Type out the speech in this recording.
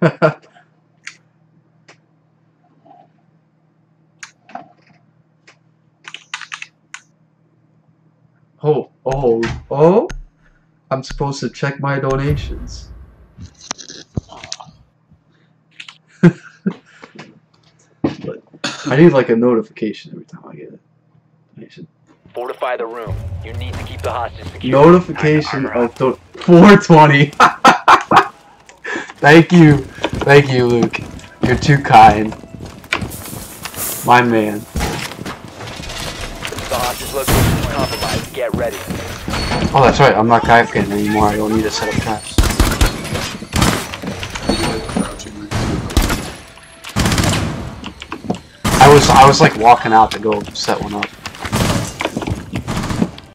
oh, oh, oh! I'm supposed to check my donations. but I need like a notification every time I get a donation. Fortify the room. You need to keep the hostage secure. Notification of the 420. Thank you. Thank you, Luke. You're too kind. My man. The hostage location compromised. Get ready. Oh, that's right. I'm not Kapkan anymore. I don't need to set up traps. I was I was like walking out to go set one up.